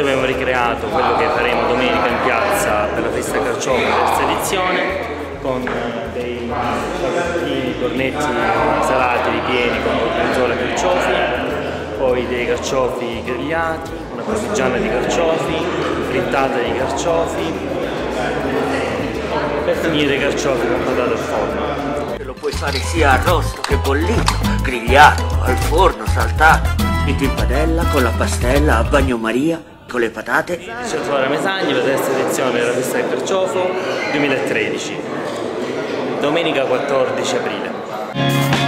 Oggi abbiamo ricreato quello che faremo domenica in piazza per la festa carciofo terza edizione con eh, dei faghettini, cornetti salati ripieni con gorgonzola e carciofi, poi dei carciofi grigliati, una parmigiana di carciofi, frittata di carciofi, per finire i carciofi con patate al forno. Lo puoi fare sia arrosto che bollito, grigliato, al forno, saltato, in padella, con la pastella, a bagnomaria, con le patate. Centro Mesagni, la terza edizione della festa del carciofo 2013, domenica 14 aprile.